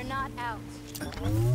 We're not out.